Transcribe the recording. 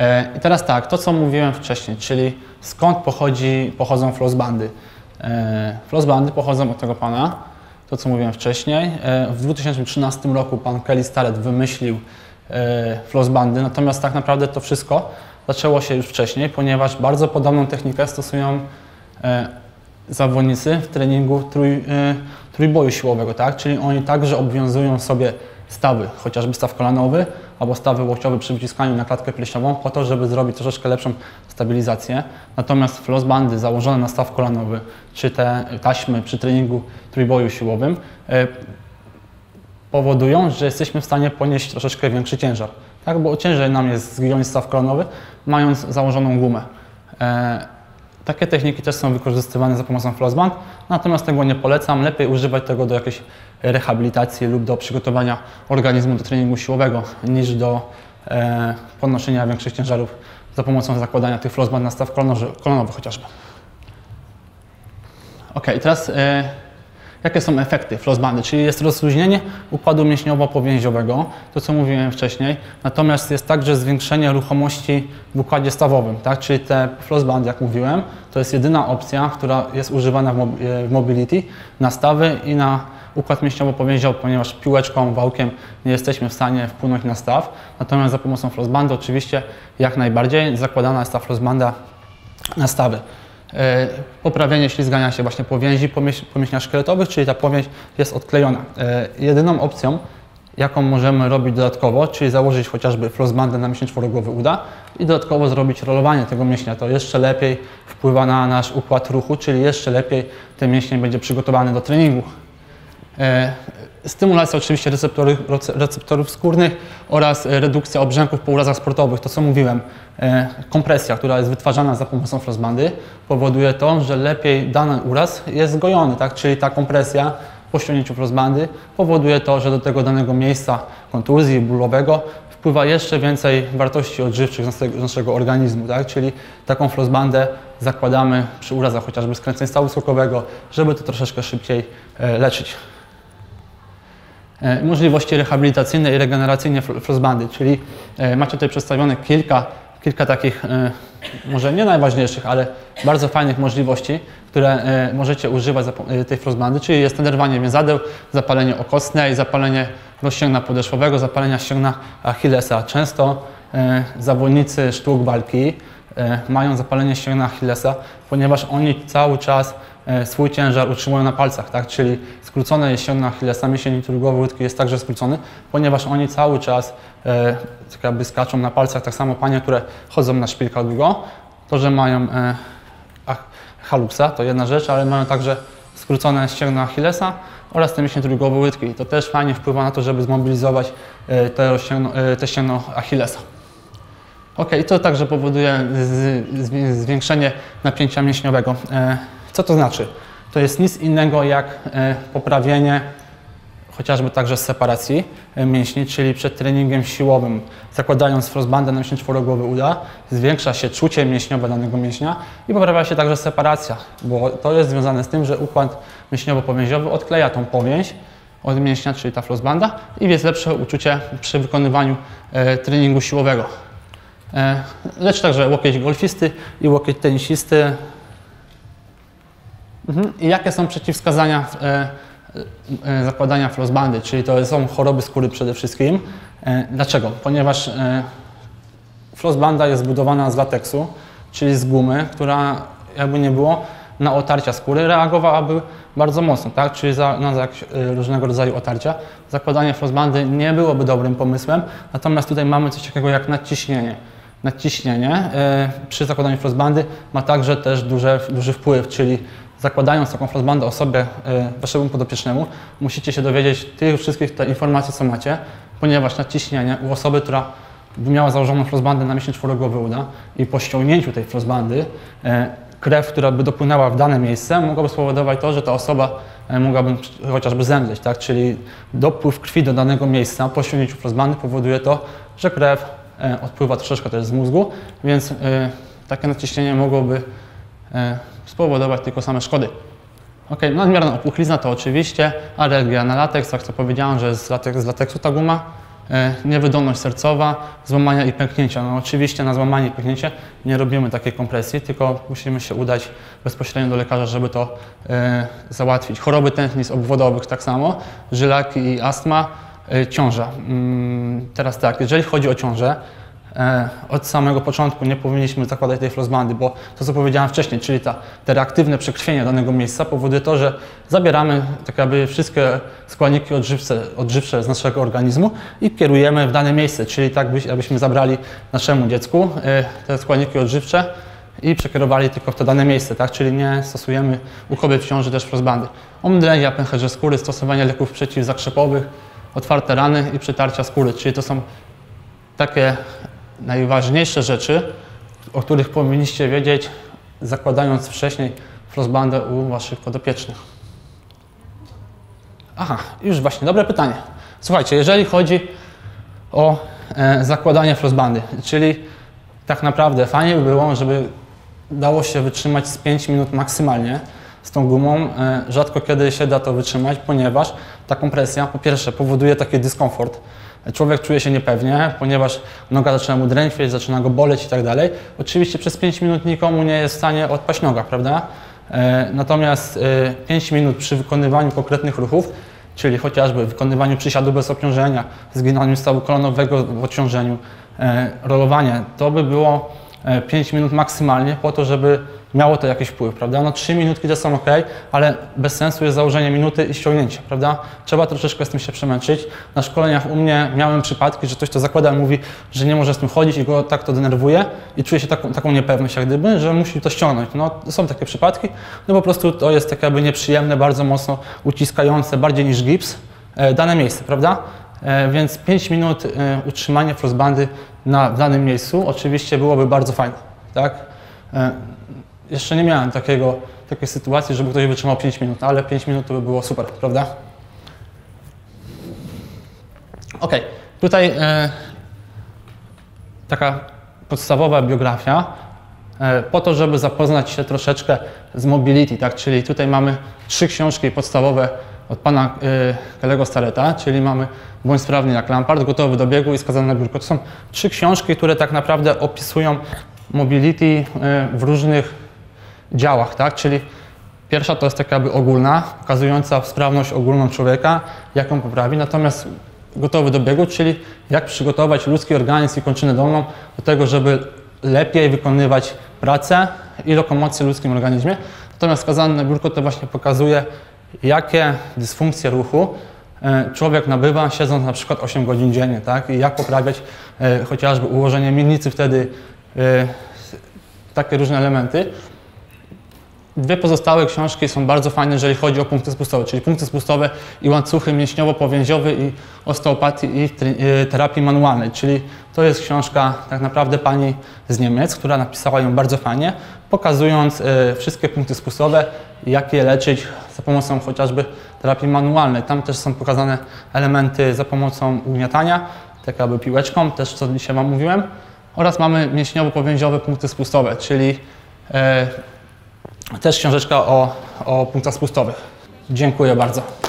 E, I teraz tak, to co mówiłem wcześniej, czyli skąd pochodzi, pochodzą flossbandy. E, flossbandy pochodzą od tego pana, to co mówiłem wcześniej. E, w 2013 roku pan Kelly Starrett wymyślił flossbandy, natomiast tak naprawdę to wszystko zaczęło się już wcześniej, ponieważ bardzo podobną technikę stosują zawodnicy w treningu trój, trójboju siłowego, tak? czyli oni także obwiązują sobie stawy, chociażby staw kolanowy albo stawy łokciowe przy wyciskaniu na klatkę piersiową po to, żeby zrobić troszeczkę lepszą stabilizację. Natomiast flossbandy założone na staw kolanowy, czy te taśmy przy treningu trójboju siłowym e, powodują, że jesteśmy w stanie ponieść troszeczkę większy ciężar. Tak, bo ciężej nam jest zgiąć staw kolanowy, mając założoną gumę. E, takie techniki też są wykorzystywane za pomocą flossband, natomiast tego nie polecam. Lepiej używać tego do jakiejś rehabilitacji lub do przygotowania organizmu do treningu siłowego niż do e, podnoszenia większych ciężarów za pomocą zakładania tych flossband na staw kolonowy, chociażby. Ok, teraz e, jakie są efekty flossbandy? Czyli jest rozluźnienie układu mięśniowo-powięziowego, to co mówiłem wcześniej, natomiast jest także zwiększenie ruchomości w układzie stawowym, tak? czyli te flossbandy, jak mówiłem, to jest jedyna opcja, która jest używana w, w mobility na stawy i na układ mięśniowo-powięziowy, ponieważ piłeczką, wałkiem nie jesteśmy w stanie wpłynąć na staw. Natomiast za pomocą flossbandu oczywiście jak najbardziej zakładana jest ta flossbanda na stawy. E, poprawienie ślizgania się właśnie powięzi pomięśnia szkieletowych, czyli ta powięź jest odklejona. E, jedyną opcją, jaką możemy robić dodatkowo, czyli założyć chociażby flossbandę na mięsień czworogłowy uda i dodatkowo zrobić rolowanie tego mięśnia. To jeszcze lepiej wpływa na nasz układ ruchu, czyli jeszcze lepiej ten mięsień będzie przygotowany do treningu. E, stymulacja oczywiście receptorów, receptorów skórnych oraz redukcja obrzęków po urazach sportowych. To co mówiłem, e, kompresja, która jest wytwarzana za pomocą frostbandy powoduje to, że lepiej dany uraz jest zgojony, tak? czyli ta kompresja po ściągnięciu frostbandy powoduje to, że do tego danego miejsca kontuzji bólowego wpływa jeszcze więcej wartości odżywczych z naszego, organizmu, tak? czyli taką frostbandę zakładamy przy urazach chociażby skręcenia stawu skokowego, żeby to troszeczkę szybciej e, leczyć. E, możliwości rehabilitacyjne i regeneracyjne frostbandy, czyli e, macie tutaj przedstawione kilka, kilka takich, e, może nie najważniejszych, ale bardzo fajnych możliwości, które możecie używać tej frostbandy, czyli jest naderwanie więzadeł, zapalenie okostne i zapalenie rozścięgna podeszwowego, zapalenia ścięgna Achillesa. Często zawodnicy sztuk walki mają zapalenie ścięgna Achillesa, ponieważ oni cały czas E, swój ciężar utrzymują na palcach, tak? czyli skrócone jest ścięgno Achillesa, mięsień trójgłowy łydki jest także skrócony, ponieważ oni cały czas e, tak jakby skaczą na palcach, tak samo panie, które chodzą na szpilkach długo, to, że mają e, haluksa, to jedna rzecz, ale mają także skrócone ścięgno Achillesa oraz te mięśnie trójgłowe łydki. To też fajnie wpływa na to, żeby zmobilizować e, e, te ścięgno Achillesa. Ok, to także powoduje zwiększenie napięcia mięśniowego. E, co to znaczy? To jest nic innego jak e, poprawienie chociażby także separacji e, mięśni, czyli przed treningiem siłowym, zakładając frostbandę na mięsień czworogłowy uda, zwiększa się czucie mięśniowe danego mięśnia i poprawia się także separacja, bo to jest związane z tym, że układ mięśniowo-powięziowy odkleja tą powięź od mięśnia, czyli ta frostbanda i jest lepsze uczucie przy wykonywaniu treningu siłowego. E, lecz także łokieć golfisty i łokieć tenisisty Mhm. I jakie są przeciwwskazania e, e, zakładania flossbandy, czyli to są choroby skóry przede wszystkim. E, dlaczego? Ponieważ e, flossbanda jest zbudowana z lateksu, czyli z gumy, która jakby nie było na otarcia skóry reagowałaby bardzo mocno, tak? czyli za, na za, e, różnego rodzaju otarcia. Zakładanie flossbandy nie byłoby dobrym pomysłem, natomiast tutaj mamy coś takiego jak nadciśnienie. Nadciśnienie e, przy zakładaniu flossbandy ma także też duży wpływ, czyli zakładając taką flashbandę osobie, e, waszemu podopiecznemu, musicie się dowiedzieć tych wszystkich te informacji, co macie, ponieważ nadciśnienie u osoby, która miała założoną flashbandę na miesiąc czworogłowy uda i po ściągnięciu tej flashbandy e, krew, która by dopłynęła w dane miejsce, mogłaby spowodować to, że ta osoba mogłaby chociażby zemdleć, tak? czyli dopływ krwi do danego miejsca po ściągnięciu flashbandy powoduje to, że krew odpływa troszeczkę też z mózgu, więc takie nadciśnienie mogłoby spowodować tylko same szkody. Ok, nadmierna opuchlizna to oczywiście alergia na lateks, jak to powiedziałem, że z, z lateksu ta guma, e, niewydolność sercowa, złamania i pęknięcia. No oczywiście na złamanie i pęknięcie nie robimy takiej kompresji, tylko musimy się udać bezpośrednio do lekarza, żeby to e, załatwić. Choroby tętnic obwodowych tak samo, żylaki i astma, e, ciąża. Mm, teraz tak, jeżeli chodzi o ciążę, E, od samego początku nie powinniśmy zakładać tej flossbandy, bo to co powiedziałem wcześniej, czyli ta, te reaktywne przekrwienie danego miejsca powoduje to, że zabieramy tak jakby wszystkie składniki odżywcze, odżywcze z naszego organizmu i kierujemy w dane miejsce, czyli tak byś, jakbyśmy zabrali naszemu dziecku e, te składniki odżywcze i przekierowali tylko w to dane miejsce, tak? czyli nie stosujemy u kobiet w ciąży też flossbandy. Omdlenia, pęcherze skóry, stosowanie leków przeciwzakrzepowych, otwarte rany i przytarcia skóry, czyli to są takie najważniejsze rzeczy, o których powinniście wiedzieć, zakładając wcześniej frostbandę u waszych podopiecznych. Aha, już właśnie, dobre pytanie. Słuchajcie, jeżeli chodzi o e, zakładanie frostbandy, czyli tak naprawdę fajnie by było, żeby dało się wytrzymać z 5 minut maksymalnie z tą gumą. E, rzadko kiedy się da to wytrzymać, ponieważ ta kompresja po pierwsze powoduje taki dyskomfort, Człowiek czuje się niepewnie, ponieważ noga zaczyna mu drętwieć, zaczyna go boleć i tak dalej. Oczywiście przez 5 minut nikomu nie jest w stanie odpaść noga, prawda? E, natomiast 5 e, minut przy wykonywaniu konkretnych ruchów, czyli chociażby wykonywaniu przysiadu bez obciążenia, zginaniu stawu kolonowego w obciążeniu, e, rolowanie, to by było 5 minut maksymalnie po to, żeby miało to jakiś wpływ, prawda? No 3 minutki to są ok, ale bez sensu jest założenie minuty i ściągnięcie, prawda? Trzeba troszeczkę z tym się przemęczyć. Na szkoleniach u mnie miałem przypadki, że ktoś to zakłada i mówi, że nie może z tym chodzić i go tak to denerwuje i czuje się taką, taką niepewność jak gdyby, że musi to ściągnąć. No są takie przypadki, no po prostu to jest tak jakby nieprzyjemne, bardzo mocno uciskające, bardziej niż gips, e, dane miejsce, prawda? E, więc 5 minut e, utrzymania frostbandy na danym miejscu oczywiście byłoby bardzo fajne, tak? Jeszcze nie miałem takiego, takiej sytuacji, żeby ktoś wytrzymał 5 minut, ale 5 minut to by było super, prawda? Ok, tutaj e, taka podstawowa biografia, e, po to, żeby zapoznać się troszeczkę z mobility, tak? Czyli tutaj mamy trzy książki podstawowe od pana Kelego Stareta, czyli mamy Bądź sprawny jak Lampard, Gotowy do biegu i Skazany na biurko. To są trzy książki, które tak naprawdę opisują mobility w różnych działach, tak? Czyli pierwsza to jest taka jakby ogólna, pokazująca sprawność ogólną człowieka, jak ją poprawi, natomiast gotowy do biegu, czyli jak przygotować ludzki organizm i kończynę dolną do tego, żeby lepiej wykonywać pracę i lokomocję w ludzkim organizmie. Natomiast skazany na biurko to właśnie pokazuje, jakie dysfunkcje ruchu e, człowiek nabywa siedząc na przykład 8 godzin dziennie, tak? I jak poprawiać e, chociażby ułożenie miednicy wtedy, e, takie różne elementy. Dwie pozostałe książki są bardzo fajne, jeżeli chodzi o punkty spustowe, czyli punkty spustowe i łańcuchy mięśniowo-powięziowe i osteopatii i terapii manualnej, czyli to jest książka tak naprawdę pani z Niemiec, która napisała ją bardzo fajnie, pokazując e, wszystkie punkty spustowe, jak je leczyć za pomocą chociażby terapii manualnej. Tam też są pokazane elementy za pomocą ugniatania, tak jakby piłeczką, też co dzisiaj Wam mówiłem, oraz mamy mięśniowo-powięziowe punkty spustowe, czyli e, też książeczka o, o punktach spustowych. Dziękuję bardzo.